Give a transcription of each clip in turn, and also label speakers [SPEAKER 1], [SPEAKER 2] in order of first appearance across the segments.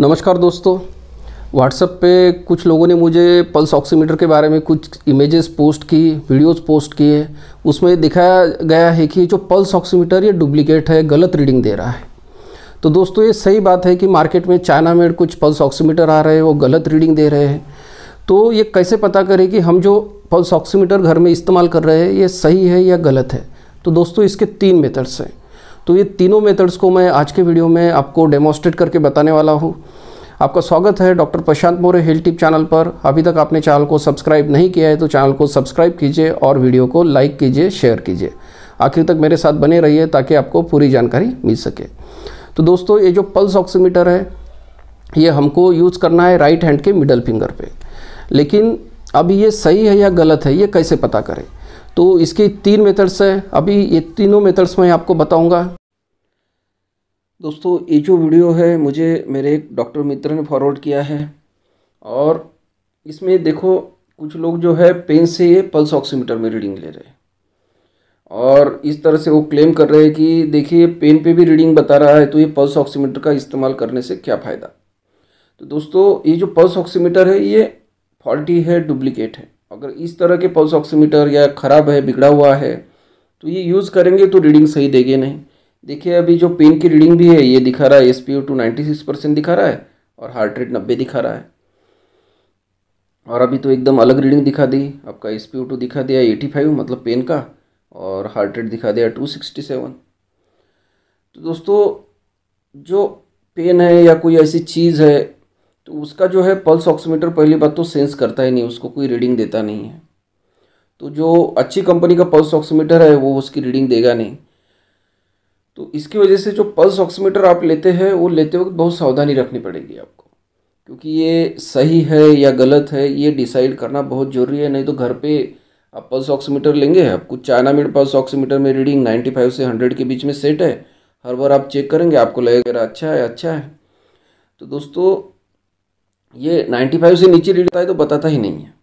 [SPEAKER 1] नमस्कार दोस्तों। व्हाट्सएप पे कुछ लोगों ने मुझे पल्स ऑक्सीमीटर के बारे में कुछ इमेजेस पोस्ट की वीडियोस पोस्ट किए। उसमें दिखाया गया है कि जो पल्स ऑक्सीमीटर ये डुप्लीकेट है, गलत रीडिंग दे रहा है। तो दोस्तों, ये सही बात है कि मार्केट में चाइना मेड कुछ पल्स ऑक्सीमीटर आ रहे हैं, वो गलत रीडिंग दे रहे हैं। तो ये कैसे पता करें कि हम जो पल्स ऑक्सीमीटर घर में इस्तेमाल कर रहे हैं, ये सही है या गलत है? तो दोस्तों, इसके तीन मेथड्स हैं। तो ये तीनों मेथड्स को मैं आज के वीडियो में आपको डेमोस्ट्रेट करके बताने वाला हूँ। आपका स्वागत है doctor Prashant More health tip channel पर। अभी तक आपने चैनल को सब्सक्राइब नहीं किया है तो चैनल को सब्सक्राइब कीजिए और वीडियो को लाइक कीजिए शेयर कीजिए। आखिर तक मेरे साथ बने रहिए ताकि आपको पूरी जानकारी मिल सके। तो दोस्तों, ये जो पल्स ऑक्सीमीटर है, ये हमको यूज़ करना है राइट हैंड के मिडल फिंगर पे। लेकिन अब ये सही है या गलत है, ये कैसे पता करें? तो इसके तीन मेथड्स हैं। अभी ये तीनों मेथड्स मैं आपको बताऊँगा। दोस्तों, ये जो वीडियो है, मुझे मेरे एक डॉक्टर मित्र ने फॉरवर्ड किया है। और इसमें देखो, कुछ लोग जो है पेन से ये पल्स ऑक्सीमीटर में रीडिंग ले रहे हैं। और इस तरह से वो क्लेम कर रहे हैं कि, देखिए पेन पे भी रीडिंग बता रहा है तो ये पल्स ऑक्सीमीटर का इस्तेमाल करने से क्या फ़ायदा? तो दोस्तों, ये जो पल्स ऑक्सीमीटर है, ये फॉल्टी है डुप्लीकेट है। अगर इस तरह के पल्स ऑक्सीमीटर या ख़राब है, बिगड़ा हुआ है तो ये यूज़ करेंगे तो रीडिंग सही देंगे नहीं। देखिए, अभी जो पेन की रीडिंग भी है, ये दिखा रहा है S P O two ninety six percent दिखा रहा है और हार्ट रेट नब्बे दिखा रहा है। और अभी तो एकदम अलग रीडिंग दिखा दी, आपका एस पी ओ टू दिखा दिया एटी फाइव मतलब पेन का, और हार्ट रेट दिखा दिया टू सिक्सटी सेवन तो दोस्तों, जो पेन है या कोई ऐसी चीज़ है तो उसका जो है पल्स ऑक्सीमीटर पहली बात तो सेंस करता ही नहीं, उसको कोई रीडिंग देता नहीं है। तो जो अच्छी कंपनी का पल्स ऑक्सीमीटर है, वो उसकी रीडिंग देगा नहीं। तो इसकी वजह से जो पल्स ऑक्सीमीटर आप लेते हैं, वो लेते वक्त बहुत सावधानी रखनी पड़ेगी आपको। क्योंकि ये सही है या गलत है, ये डिसाइड करना बहुत ज़रूरी है, नहीं तो घर पे आप पल्स ऑक्सीमीटर लेंगे, आपको चाइना मेड पल्स ऑक्सीमीटर में रीडिंग 95 से 100 के बीच में सेट है। हर बार आप चेक करेंगे, आपको लगेगा अच्छा है अच्छा है। तो दोस्तों, ये 95 से नीचे रीड है तो बताता ही नहीं है।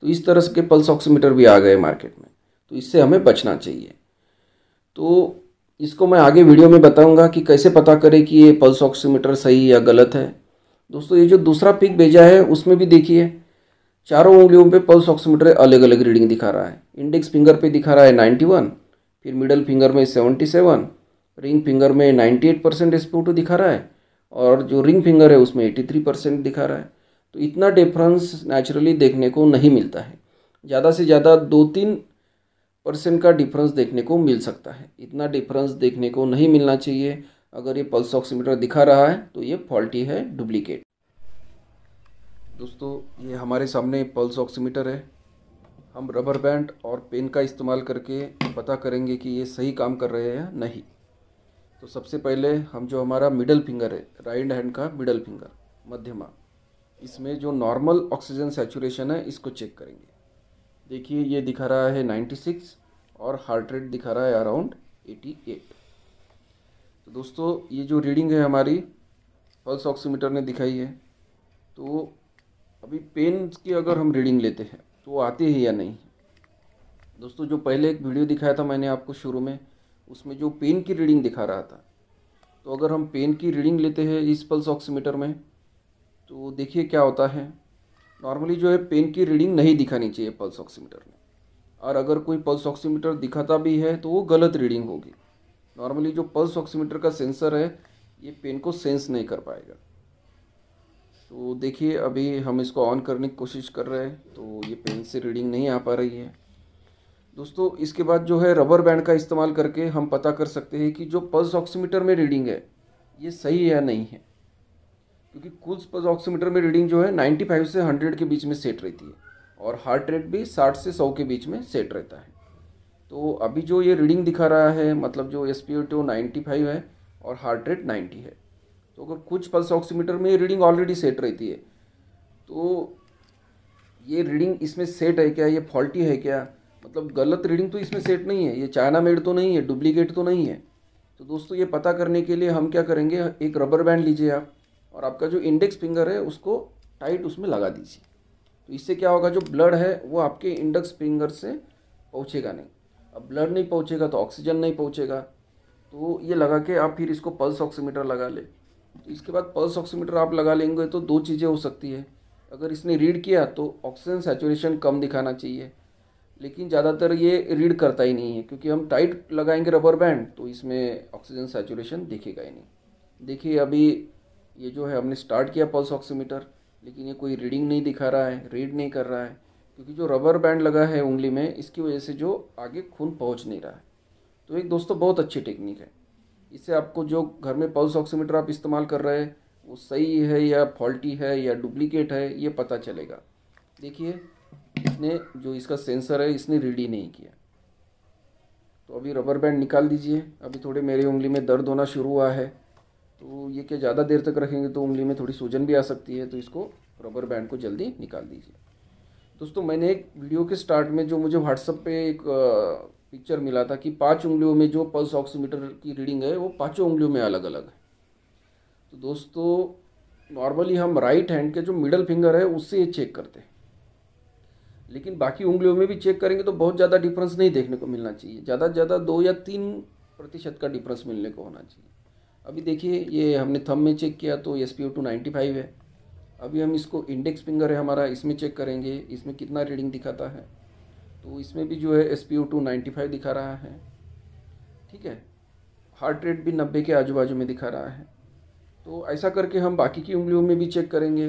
[SPEAKER 1] तो इस तरह के पल्स ऑक्सीमीटर भी आ गए मार्केट में। तो इससे हमें बचना चाहिए। तो इसको मैं आगे वीडियो में बताऊँगा कि कैसे पता करें कि ये पल्स ऑक्सीमीटर सही या गलत है। दोस्तों, ये जो दूसरा पिक भेजा है, उसमें भी देखिए, चारों उंगलियों पे पल्स ऑक्सीमीटर अलग अलग रीडिंग दिखा रहा है। इंडेक्स फिंगर पे दिखा रहा है 91 फिर मिडल फिंगर में 77 रिंग फिंगर में 98 परसेंट एसपीओ दिखा रहा है, और जो रिंग फिंगर है, उसमें 83 परसेंट दिखा रहा है। तो इतना डिफरेंस नेचुरली देखने को नहीं मिलता है। ज़्यादा से ज़्यादा दो तीन परसेंट का डिफरेंस देखने को मिल सकता है। इतना डिफरेंस देखने को नहीं मिलना चाहिए। अगर ये पल्स ऑक्सीमीटर दिखा रहा है तो ये फॉल्टी है डुप्लीकेट दोस्तों, ये हमारे सामने पल्स ऑक्सीमीटर है। हम रबर बैंड और पेन का इस्तेमाल करके पता करेंगे कि ये सही काम कर रहे हैं या नहीं। तो सबसे पहले हम जो हमारा मिडल फिंगर है राइट हैंड का मिडल फिंगर मध्यमा, इसमें जो नॉर्मल ऑक्सीजन सेचुरेशन है, इसको चेक करेंगे। देखिए, ये दिखा रहा है 96 और हार्ट रेट दिखा रहा है अराउंड 88 तो दोस्तों, ये जो रीडिंग है हमारी पल्स ऑक्सीमीटर ने दिखाई है। तो अभी पेन की अगर हम रीडिंग लेते हैं तो आती है या नहीं? दोस्तों, जो पहले एक वीडियो दिखाया था मैंने आपको शुरू में, उसमें जो पेन की रीडिंग दिखा रहा था। तो अगर हम पेन की रीडिंग लेते हैं इस पल्स ऑक्सीमीटर में तो देखिए क्या होता है। नॉर्मली जो है पेन की रीडिंग नहीं दिखानी चाहिए पल्स ऑक्सीमीटर में। और अगर कोई पल्स ऑक्सीमीटर दिखाता भी है तो वो गलत रीडिंग होगी। नॉर्मली जो पल्स ऑक्सीमीटर का सेंसर है, ये पेन को सेंस नहीं कर पाएगा। तो देखिए, अभी हम इसको ऑन करने की कोशिश कर रहे हैं तो ये पेन से रीडिंग नहीं आ पा रही है। दोस्तों, इसके बाद जो है रबर बैंड का इस्तेमाल करके हम पता कर सकते हैं कि जो पल्स ऑक्सीमीटर में रीडिंग है, ये सही है या नहीं है। क्योंकि कुल पल्स ऑक्सीमीटर में रीडिंग जो है 95 से 100 के बीच में सेट रहती है और हार्ट रेट भी 60 से 100 के बीच में सेट रहता है। तो अभी जो ये रीडिंग दिखा रहा है मतलब जो S P O T ninety है और हार्ट रेट नाइन्टी है। तो अगर कुछ पल्स ऑक्सीमीटर में ये रीडिंग ऑलरेडी सेट रहती है तो ये रीडिंग इसमें सेट है क्या? ये फॉल्टी है क्या? मतलब गलत रीडिंग तो इसमें सेट नहीं है। ये चाइना मेड तो नहीं है, डुप्लीकेट तो नहीं है। तो दोस्तों, ये पता करने के लिए हम क्या करेंगे? एक रबर बैंड लीजिए आप। और आपका जो इंडेक्स फिंगर है, उसको टाइट उसमें लगा दीजिए। तो इससे क्या होगा, जो ब्लड है, वो आपके इंडेक्स फिंगर से पहुँचेगा नहीं। अब ब्लड नहीं पहुँचेगा तो ऑक्सीजन नहीं पहुँचेगा। तो ये लगा के आप फिर इसको पल्स ऑक्सीमीटर लगा ले। तो इसके बाद पल्स ऑक्सीमीटर आप लगा लेंगे तो दो चीज़ें हो सकती है। अगर इसने रीड किया तो ऑक्सीजन सेचुरेशन कम दिखाना चाहिए। लेकिन ज़्यादातर ये रीड करता ही नहीं है, क्योंकि हम टाइट लगाएँगे रबर बैंड तो इसमें ऑक्सीजन सेचुरेशन दिखेगा ही नहीं। देखिए, अभी ये जो है, हमने स्टार्ट किया पल्स ऑक्सीमीटर लेकिन ये कोई रीडिंग नहीं दिखा रहा है रीड नहीं कर रहा है, क्योंकि जो रबर बैंड लगा है उंगली में, इसकी वजह से जो आगे खून पहुँच नहीं रहा है। तो एक दोस्तों, बहुत अच्छी टेक्निक है। इससे आपको जो घर में पल्स ऑक्सीमीटर आप इस्तेमाल कर रहे हैं, वो सही है या फॉल्टी है या डुप्लीकेट है, ये पता चलेगा। देखिए, इसने जो इसका सेंसर है, इसने रीड ही नहीं किया। तो अभी रबर बैंड निकाल दीजिए। अभी थोड़े मेरी उंगली में दर्द होना शुरू हुआ है। तो ये क्या ज़्यादा देर तक रखेंगे तो उंगली में थोड़ी सूजन भी आ सकती है तो इसको रबर बैंड को जल्दी निकाल दीजिए। दोस्तों, मैंने एक वीडियो के स्टार्ट में जो मुझे व्हाट्सअप पे एक पिक्चर मिला था कि पाँच उंगलियों में जो पल्स ऑक्सीमीटर की रीडिंग है, वो पाँचों उंगलियों में अलग अलग है। तो दोस्तों नॉर्मली हम राइट हैंड के जो मिडल फिंगर है, उससे ये चेक करते हैं। लेकिन बाकी उंगलियों में भी चेक करेंगे तो बहुत ज़्यादा डिफरेंस नहीं देखने को मिलना चाहिए। ज़्यादा से ज़्यादा दो या तीन प्रतिशत का डिफरेंस मिलने को होना चाहिए। अभी देखिए, ये हमने थम में चेक किया तो S P O two ninety five है। अभी हम इसको इंडेक्स फिंगर है हमारा, इसमें चेक करेंगे, इसमें कितना रीडिंग दिखाता है। तो इसमें भी जो है S P O two ninety five दिखा रहा है। ठीक है? हार्ट रेट भी नब्बे के आजू बाजू में दिखा रहा है। तो ऐसा करके हम बाकी की उंगलियों में भी चेक करेंगे।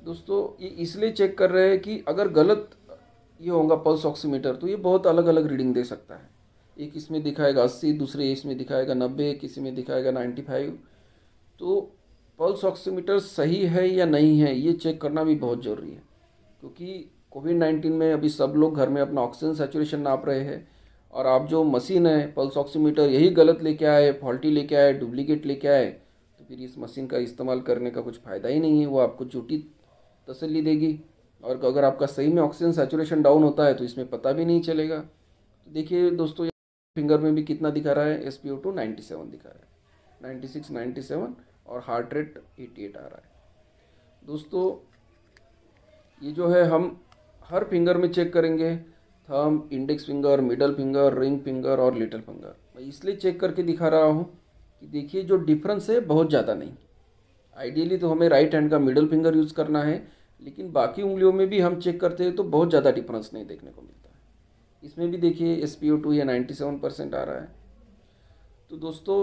[SPEAKER 1] दोस्तों, ये इसलिए चेक कर रहे हैं कि अगर गलत ये होगा पल्स ऑक्सीमीटर तो ये बहुत अलग अलग रीडिंग दे सकता है। एक इसमें दिखाएगा अस्सी, दूसरे इसमें दिखाएगा नब्बे किसी में दिखाएगा नाइन्टी फाइव तो पल्स ऑक्सीमीटर सही है या नहीं है, ये चेक करना भी बहुत ज़रूरी है। क्योंकि कोविड नाइन्टीन में अभी सब लोग घर में अपना ऑक्सीजन सेचुरेशन नाप रहे हैं और आप जो मशीन है पल्स ऑक्सीमीटर यही गलत लेके आए फॉल्टी लेके आए डुप्लीकेट लेके आए तो फिर इस मशीन का इस्तेमाल करने का कुछ फ़ायदा ही नहीं है, वो आपको झूठी तसली देगी। और अगर आपका सही में ऑक्सीजन सेचुरेशन डाउन होता है तो इसमें पता भी नहीं चलेगा। तो देखिए दोस्तों फिंगर में भी कितना दिखा रहा है? S P O two ninety seven दिखा रहा है। नाइन्टी सिक्स नाइन्टी सेवन और हार्ट रेट एटी एट आ रहा है। दोस्तों, ये जो है हम हर फिंगर में चेक करेंगे। Thumb index finger middle finger ring finger और लिटल फिंगर मैं इसलिए चेक करके दिखा रहा हूँ कि देखिए, जो डिफरेंस है, बहुत ज़्यादा नहीं। आइडियली तो हमें राइट हैंड का मिडल फिंगर यूज़ करना है, लेकिन बाकी उंगलियों में भी हम चेक करते हैं तो बहुत ज़्यादा डिफरेंस नहीं देखने को मिलता। इसमें भी देखिए एस पी ओ टू या नाइन्टी सेवन परसेंट आ रहा है। तो दोस्तों,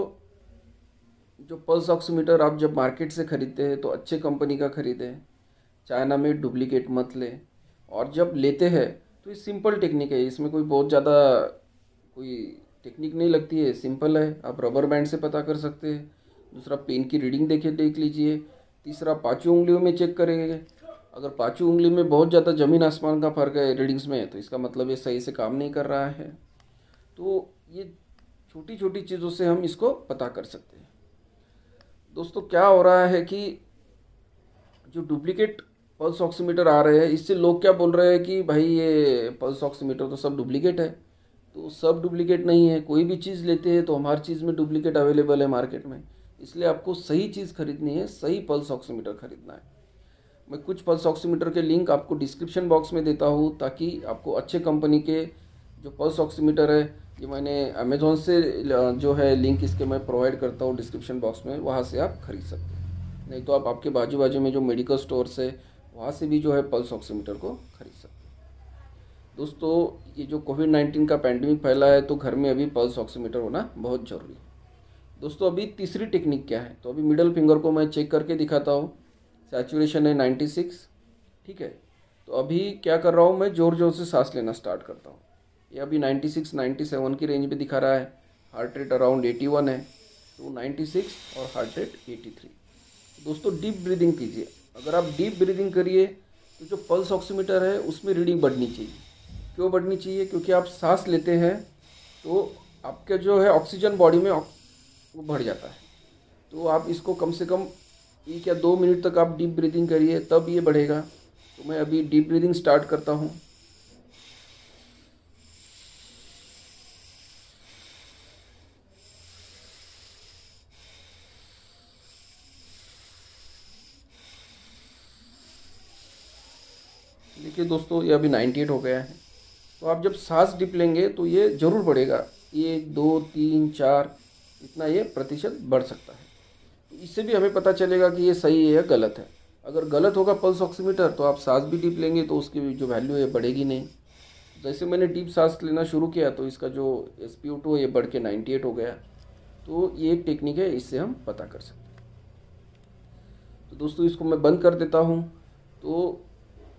[SPEAKER 1] जो पल्स ऑक्सीमीटर आप जब मार्केट से ख़रीदते हैं तो अच्छे कंपनी का ख़रीदें। चाइना में डुप्लीकेट मत लें। और जब लेते हैं तो ये सिंपल टेक्निक है। इसमें कोई बहुत ज़्यादा, कोई टेक्निक नहीं लगती है। सिंपल है। आप रबर बैंड से पता कर सकते हैं। दूसरा पेन की रीडिंग देखे देख लीजिए। तीसरा पाँचों उंगलियों में चेक करेंगे। अगर पाँचों उंगली में बहुत ज़्यादा ज़मीन आसमान का फ़र्क है रीडिंग्स में तो इसका मतलब ये सही से काम नहीं कर रहा है। तो ये छोटी छोटी चीज़ों से हम इसको पता कर सकते हैं। दोस्तों, क्या हो रहा है कि जो डुप्लीकेट पल्स ऑक्सीमीटर आ रहे हैं, इससे लोग क्या बोल रहे हैं कि भाई ये पल्स ऑक्सीमीटर तो सब डुप्लीकेट है। तो सब डुप्लीकेट नहीं है, कोई भी चीज़ लेते हैं तो हमारी चीज़ में डुप्लीकेट अवेलेबल है मार्केट में। इसलिए आपको सही चीज़ खरीदनी है, सही पल्स ऑक्सीमीटर खरीदना है। मैं कुछ पल्स ऑक्सीमीटर के लिंक आपको डिस्क्रिप्शन बॉक्स में देता हूँ ताकि आपको अच्छे कंपनी के जो पल्स ऑक्सीमीटर है, ये मैंने अमेज़ोन से जो है लिंक इसके मैं प्रोवाइड करता हूँ डिस्क्रिप्शन बॉक्स में, वहाँ से आप खरीद सकते हैं। नहीं तो आप आपके बाजू बाजू में जो मेडिकल स्टोर्स है, वहाँ से भी जो है पल्स ऑक्सीमीटर को खरीद सकते हैं। दोस्तों, ये जो कोविड नाइन्टीन का पैंडमिक फैला है तो घर में अभी पल्स ऑक्सीमीटर होना बहुत ज़रूरी है। दोस्तों, अभी तीसरी टेक्निक क्या है? तो अभी मिडल फिंगर को मैं चेक करके दिखाता हूँ। सैचुरेशन है नाइन्टी सिक्स। ठीक है? तो अभी क्या कर रहा हूँ मैं? ज़ोर ज़ोर से सांस लेना स्टार्ट करता हूँ। ये अभी नाइन्टी सिक्स, नाइन्टी सेवन की रेंज में दिखा रहा है। Heart rate around eighty one है। तो नाइन्टी सिक्स और हार्ट रेट एटी थ्री दोस्तों डीप ब्रीदिंग कीजिए। अगर आप डीप ब्रीदिंग करिए तो जो पल्स ऑक्सीमीटर है, उसमें रीडिंग बढ़नी चाहिए। क्यों बढ़नी चाहिए? क्योंकि आप सांस लेते हैं तो आपका जो है ऑक्सीजन बॉडी में वो बढ़ जाता है। तो आप इसको कम से कम एक या दो मिनट तक आप डीप ब्रीदिंग करिए, तब ये बढ़ेगा। तो मैं अभी डीप ब्रीदिंग स्टार्ट करता हूँ। देखिए दोस्तों, ये अभी 98 हो गया है। तो आप जब सांस डिप लेंगे तो ये ज़रूर बढ़ेगा। एक, दो, तीन, चार, इतना ये प्रतिशत बढ़ सकता है। इससे भी हमें पता चलेगा कि ये सही है या गलत है। अगर गलत होगा पल्स ऑक्सीमीटर तो आप सांस भी डीप लेंगे तो उसकी जो वैल्यू है बढ़ेगी नहीं। जैसे मैंने डीप सांस लेना शुरू किया तो इसका जो एस पी है, ये बढ़ के नाइन्टी हो गया। तो ये एक टेक्निक है, इससे हम पता कर सकते हैं। तो दोस्तों, इसको मैं बंद कर देता हूँ। तो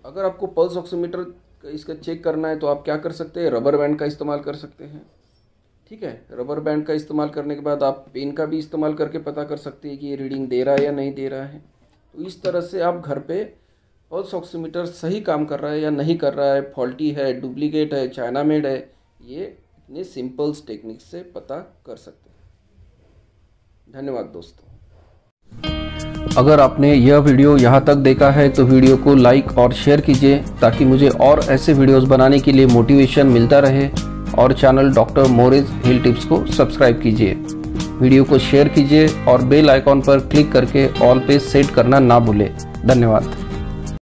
[SPEAKER 1] अगर आपको पल्स ऑक्सीमीटर इसका चेक करना है तो आप क्या कर सकते हैं? रबर बैंड का इस्तेमाल कर सकते हैं। ठीक है? रबर बैंड का इस्तेमाल करने के बाद आप पेन का भी इस्तेमाल करके पता कर सकते हैं कि ये रीडिंग दे रहा है या नहीं दे रहा है। तो इस तरह से आप घर पे पल्स ऑक्सीमीटर सही काम कर रहा है या नहीं कर रहा है फॉल्टी है डुप्लीकेट है चाइना मेड है, ये इतने सिंपल्स टेक्निक से पता कर सकते हैं। धन्यवाद दोस्तों।
[SPEAKER 2] अगर आपने यह वीडियो यहाँ तक देखा है तो वीडियो को लाइक और शेयर कीजिए, ताकि मुझे और ऐसे वीडियोस बनाने के लिए मोटिवेशन मिलता रहे। और चैनल डॉक्टर मोरिज हिल टिप्स को सब्सक्राइब कीजिए। वीडियो को शेयर कीजिए और बेल आइकॉन पर क्लिक करके ऑल पे सेट करना ना भूलें। धन्यवाद।